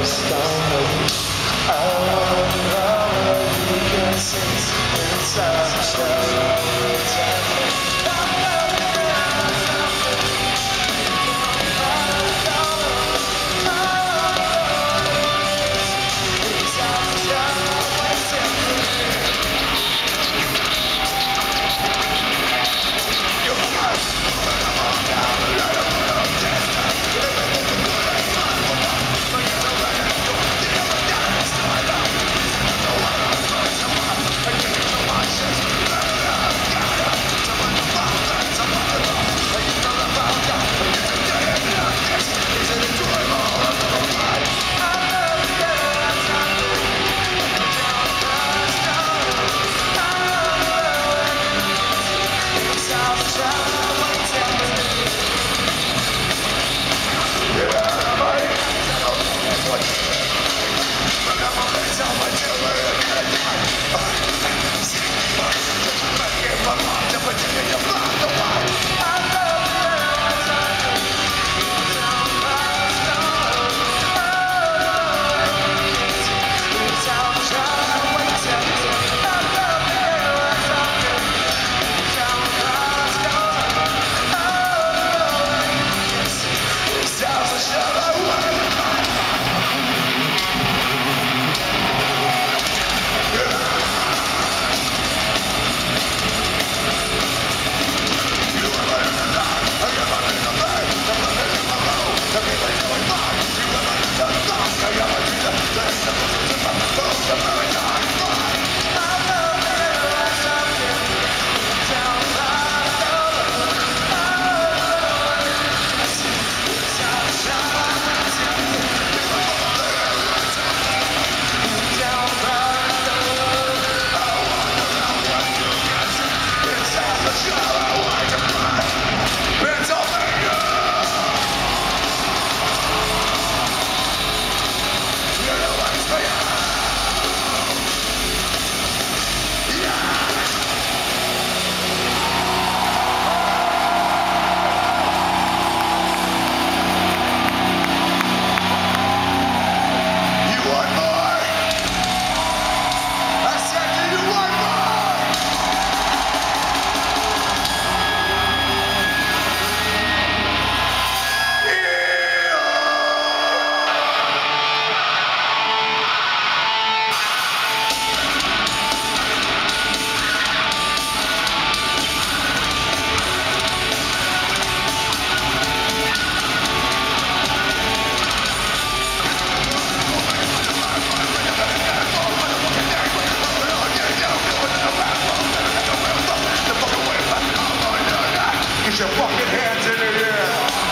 I wanna know what he gets inside your fucking hands in the air.